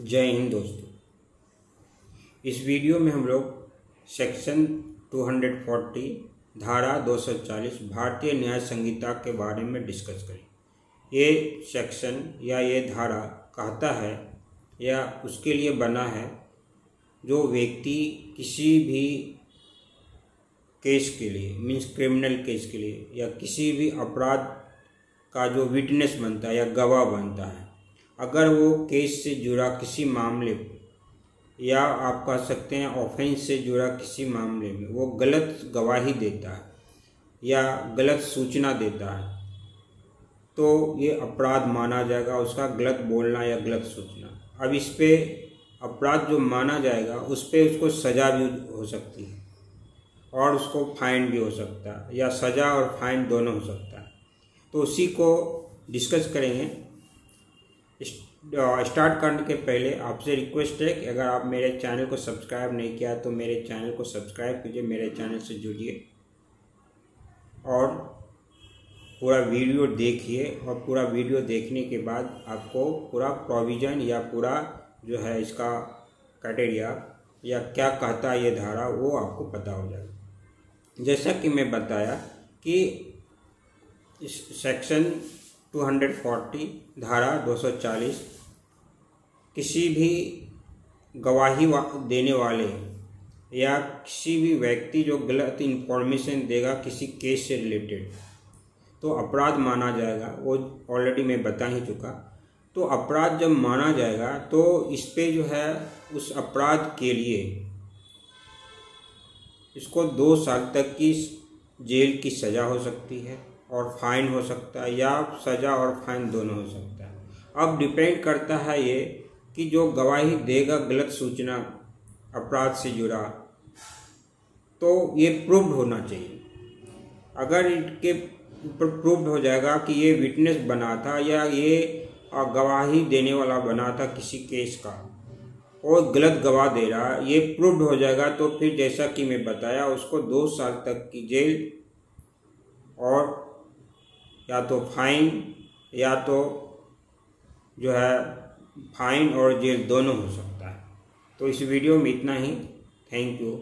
जय हिंद दोस्तों। इस वीडियो में हम लोग सेक्शन 240 धारा 240 भारतीय न्याय संहिता के बारे में डिस्कस करें। ये सेक्शन या ये धारा कहता है या उसके लिए बना है, जो व्यक्ति किसी भी केस के लिए मीन्स क्रिमिनल केस के लिए या किसी भी अपराध का जो विटनेस बनता है या गवाह बनता है अगर वो केस से जुड़ा किसी मामले या आप कह सकते हैं ऑफेंस से जुड़ा किसी मामले में, वो गलत गवाही देता है, या गलत सूचना देता है तो ये अपराध माना जाएगा, उसका गलत बोलना या गलत सूचना। अब इस पर अपराध जो माना जाएगा, उस पर उसको सज़ा भी हो सकती है, और उसको फाइन भी हो सकता है, या सज़ा और फाइन दोनों हो सकता है। तो उसी को डिस्कस करेंगे। स्टार्ट करने के पहले आपसे रिक्वेस्ट है कि अगर आप मेरे चैनल को सब्सक्राइब नहीं किया तो मेरे चैनल को सब्सक्राइब कीजिए, मेरे चैनल से जुड़िए और पूरा वीडियो देखिए और पूरा वीडियो देखने के बाद आपको पूरा प्रोविज़न या पूरा जो है इसका क्राइटेरिया या क्या कहता है ये धारा वो आपको पता हो जाएगा जैसा कि मैं बताया कि इस सेक्शन 240 धारा 240 किसी भी गवाही वा, देने वाले या किसी भी व्यक्ति जो गलत इन्फॉर्मेशन देगा किसी केस से रिलेटेड तो अपराध माना जाएगा। वो ऑलरेडी मैं बता ही चुका। तो अपराध जब माना जाएगा तो इस पे जो है उस अपराध के लिए इसको दो साल तक की जेल की सज़ा हो सकती है। और फाइन हो सकता है, या सज़ा और फाइन दोनों हो सकता है। अब डिपेंड करता है ये कि जो गवाही देगा गलत सूचना अपराध से जुड़ा तो ये प्रूव्ड होना चाहिए। अगर इनके ऊपर प्रूव्ड हो जाएगा कि ये विटनेस बना था, या ये गवाही देने वाला बना था किसी केस का, और गलत गवाह दे रहा ये प्रूव्ड हो जाएगा तो फिर जैसा कि मैं बताया, उसको दो साल तक की जेल और या तो फाइन या तो जो है फाइन और जेल दोनों हो सकता है। तो इस वीडियो में इतना ही। Thank you